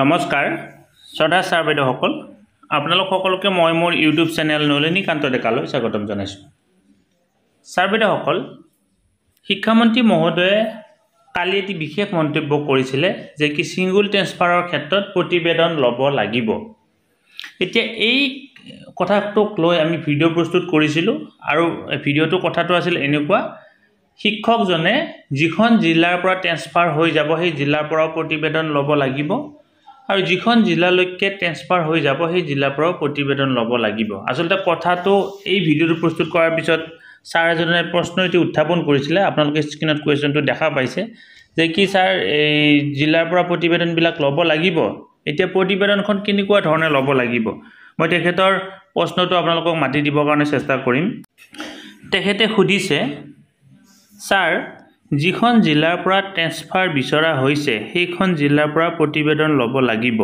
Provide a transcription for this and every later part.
নমস্কাৰ শ্ৰদ্ধা ছাৰ বাইদেউসকল আপোনালোক সকলোকে মই মোৰ ইউটিউব চেনেল নলিনীকান্ত ডেকালৈ স্বাগতম জনাইছোঁ। ছাৰ বাইদেউসকল শিক্ষামন্ত্ৰী মহোদয়ে কালি এটি বিশেষ মন্তব্য কৰিছিলে যে কি ছিংগুল ট্ৰেন্সফাৰৰ ক্ষেত্ৰত প্ৰতিবেদন ল'ব লাগিব। এতিয়া এই কথাটোক লৈ আমি ভিডিঅ' প্ৰস্তুত কৰিছিলোঁ আৰু ভিডিঅ'টোৰ কথাটো আছিল এনেকুৱা শিক্ষকজনে যিখন জিলাৰ পৰা ট্ৰেন্সফাৰ হৈ যাব সেই জিলাৰ পৰাও প্ৰতিবেদন ল'ব লাগিব। আৰু যিখন জিলালৈকে ট্ৰেন্সফাৰ হৈ যাব সেই জিলাৰ পৰাও প্ৰতিবেদন ল'ব লাগিব। আচলতে কথাটো এই ভিডিঅ'টো প্ৰস্তুত কৰাৰ পিছত ছাৰ এজনে প্ৰশ্ন এটি উত্থাপন কৰিছিলে। আপোনালোকে স্ক্ৰীণত কুৱেশ্যনটো দেখা পাইছে যে কি ছাৰ এই জিলাৰ পৰা প্ৰতিবেদনবিলাক ল'ব লাগিব? এতিয়া প্ৰতিবেদনখন কেনেকুৱা ধৰণে ল'ব লাগিব? মই তেখেতৰ প্ৰশ্নটো আপোনালোকক মাতি দিবৰ কাৰণে চেষ্টা কৰিম। তেখেতে সুধিছে ছাৰ যিখন জিলাৰ পৰা ট্ৰেন্সফাৰ বিচৰা হৈছে সেইখন জিলাৰ পৰা প্ৰতিবেদন ল'ব লাগিব।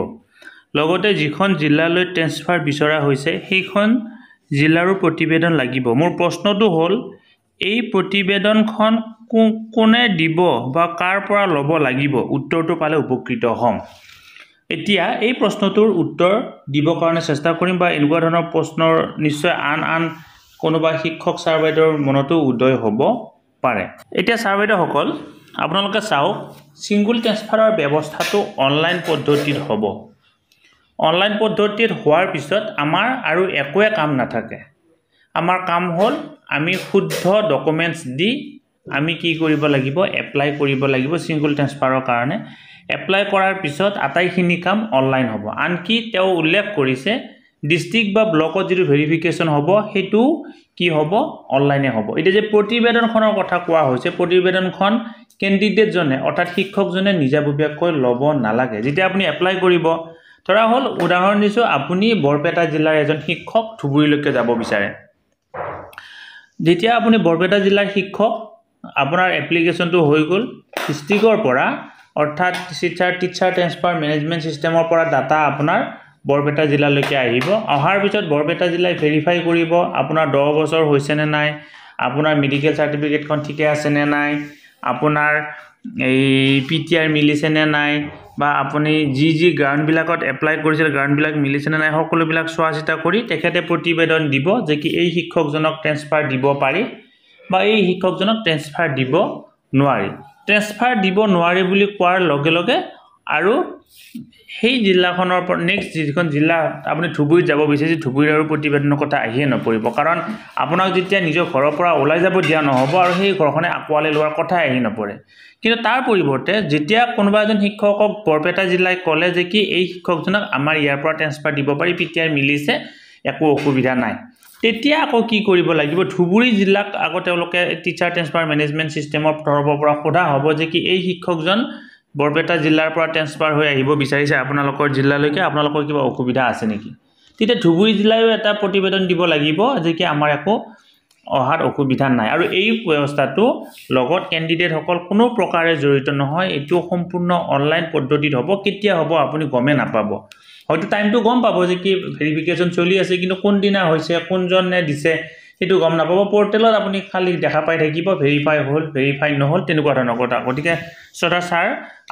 লগতে যিখন জিলালৈ ট্ৰেন্সফাৰ বিচৰা হৈছে সেইখন জিলাৰো প্ৰতিবেদন লাগিব। মোৰ প্ৰশ্নটো হ'ল এই প্ৰতিবেদনখন কোনে দিব বা কাৰ পৰা ল'ব লাগিব? উত্তৰটো পালে উপকৃত হ'ম। এতিয়া এই প্ৰশ্নটোৰ উত্তৰ দিবৰ কাৰণে চেষ্টা কৰিম বা এনেকুৱা ধৰণৰ প্ৰশ্নৰ নিশ্চয় আন আন কোনোবা শিক্ষক ছাৰ বাইদেউৰ মনতো উদয় হ'ব। পাৰে। এতিয়া ছাৰ বাইদেউসকল আপোনালোকে চাওক ছিংগুল ট্ৰেন্সফাৰৰ ব্যৱস্থাটো অনলাইন পদ্ধতিত হ'ব। অনলাইন পদ্ধতিত হোৱাৰ পিছত আমাৰ আৰু একোৱে কাম নাথাকে। আমাৰ কাম হ'ল আমি শুদ্ধ ডকুমেণ্টছ দি আমি কি কৰিব লাগিব এপ্লাই কৰিব লাগিব ছিংগুল ট্ৰেন্সফাৰৰ কাৰণে। এপ্লাই কৰাৰ পিছত আটাইখিনি কাম অনলাইন হ'ব। আনকি তেওঁ উল্লেখ কৰিছে ডিষ্ট্ৰিক্ট বা ব্লকত যিটো ভেৰিফিকেশ্যন হ'ব সেইটো কি হ'ব? অনলাইনে হ'ব। এতিয়া যে প্ৰতিবেদনখনৰ কথা কোৱা হৈছে প্ৰতিবেদনখন কেণ্ডিডেটজনে অৰ্থাৎ শিক্ষকজনে নিজাববীয়াকৈ ল'ব নালাগে। যেতিয়া আপুনি এপ্লাই কৰিব ধৰা হ'ল উদাহৰণ দিছোঁ আপুনি বৰপেটা জিলাৰ এজন শিক্ষক ধুবুৰীলৈকে যাব বিচাৰে। যেতিয়া আপুনি বৰপেটা জিলাৰ শিক্ষক আপোনাৰ এপ্লিকেশ্যনটো হৈ গ'ল ডিষ্ট্ৰিক্টৰ পৰা অৰ্থাৎ টিচাৰ টিচাৰ ট্ৰেন্সফাৰ মেনেজমেণ্ট ছিষ্টেমৰ পৰা ডাটা আপোনাৰ বৰপেটা জিলালৈকে আহিব। অহাৰ পিছত বৰপেটা জিলাই ভেৰিফাই কৰিব আপোনাৰ দহ বছৰ হৈছেনে নাই আপোনাৰ মেডিকেল চাৰ্টিফিকেটখন ঠিকে আছেনে নাই আপোনাৰ এই পি টি আৰ মিলিছেনে নাই বা আপুনি যি যি গ্ৰাউণ্ডবিলাকত এপ্লাই কৰিছিল গ্ৰাউণ্ডবিলাক মিলিছেনে নাই সকলোবিলাক চোৱা চিতা কৰি তেখেতে প্ৰতিবেদন দিব যে কি এই শিক্ষকজনক ট্ৰেন্সফাৰ দিব পাৰি বা এই শিক্ষকজনক ট্ৰেন্সফাৰ দিব নোৱাৰি। ট্ৰেন্সফাৰ দিব নোৱাৰি বুলি কোৱাৰ লগে লগে আৰু সেই জিলাখনৰ পৰা নেক্সট যিখন জিলা আপুনি ধুবুৰীত যাব বিচাৰিছে ধুবুৰীত আৰু প্ৰতিবেদনৰ কথা আহিয়ে নপৰিব। কাৰণ আপোনাক যেতিয়া নিজৰ ঘৰৰ পৰা ওলাই যাব দিয়া নহ'ব আৰু সেই ঘৰখনে আঁকোৱালি লোৱাৰ কথাই আহি নপৰে। কিন্তু তাৰ পৰিৱৰ্তে যেতিয়া কোনোবা এজন শিক্ষকক বৰপেটা জিলাই ক'লে যে কি এই শিক্ষকজনক আমাৰ ইয়াৰ পৰা ট্ৰেন্সফাৰ দিব পাৰি পি টি আৰ মিলিছে একো অসুবিধা নাই। তেতিয়া আকৌ কি কৰিব লাগিব? ধুবুৰী জিলাক আকৌ তেওঁলোকে টিচাৰ ট্ৰেন্সফাৰ মেনেজমেণ্ট ছিষ্টেমৰ তৰফৰ পৰা সোধা হ'ব যে কি এই শিক্ষকজন বৰপেটা জিলাৰ পৰা ট্ৰেন্সফাৰ হৈ আহিব বিচাৰিছে আপোনালোকৰ জিলালৈকে আপোনালোকৰ কিবা অসুবিধা আছে নেকি? তেতিয়া ধুবুৰী জিলায়ো এটা প্ৰতিবেদন দিব লাগিব যে কি আমাৰ একো অহাত অসুবিধা নাই। আৰু এই ব্যৱস্থাটো লগত কেণ্ডিডেটসকল কোনো প্ৰকাৰে জড়িত নহয় এইটো সম্পূৰ্ণ অনলাইন পদ্ধতিত হ'ব কেতিয়া হ'ব আপুনি গমেই নাপাব। হয়তো টাইমটো গম পাব যে কি ভেৰিফিকেশ্যন চলি আছে কিন্তু কোনদিনা হৈছে কোনজনে দিছে সেইটো গম নাপাব। পৰ্টেলত আপুনি খালি দেখা পাই থাকিব ভেৰিফাই হ'ল ভেৰিফাই নহ'ল তেনেকুৱা ধৰণৰ কথা। গতিকে শ্ৰদ্ধা ছাৰ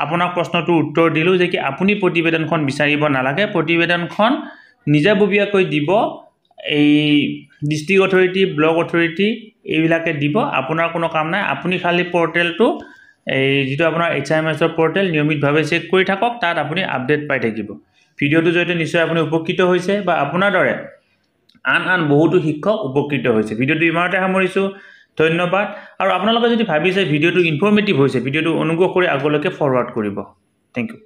আপোনাক প্ৰশ্নটোৰ উত্তৰ দিলোঁ যে কি আপুনি প্ৰতিবেদনখন বিচাৰিব নালাগে। প্ৰতিবেদনখন নিজাববীয়াকৈ দিব এই ডিষ্ট্ৰিক্ট অথৰিটি ব্লক অথৰিটি এইবিলাকে দিব। আপোনাৰ কোনো কাম নাই। আপুনি খালি পৰ্টেলটো এই যিটো আপোনাৰ এইচ আই এম এছৰ পৰ্টেল নিয়মিতভাৱে চেক কৰি থাকক। তাত আপুনি আপডেট পাই থাকিব। ভিডিঅ'টোৰ জৰিয়তে নিশ্চয় আপুনি উপকৃত হৈছে বা আপোনাৰ দৰে আন আন বহুতো শিক্ষক উপকৃত হৈছে। ভিডিঅ'টো ইমানতে সামৰিছোঁ ধন্যবাদ। আৰু আপোনালোকে যদি ভাবিছে ভিডিঅ'টো ইনফৰ্মেটিভ হৈছে ভিডিঅ'টো অনুগ্ৰহ কৰি আগলৈকে ফৰৱাৰ্ড কৰিব। Thank U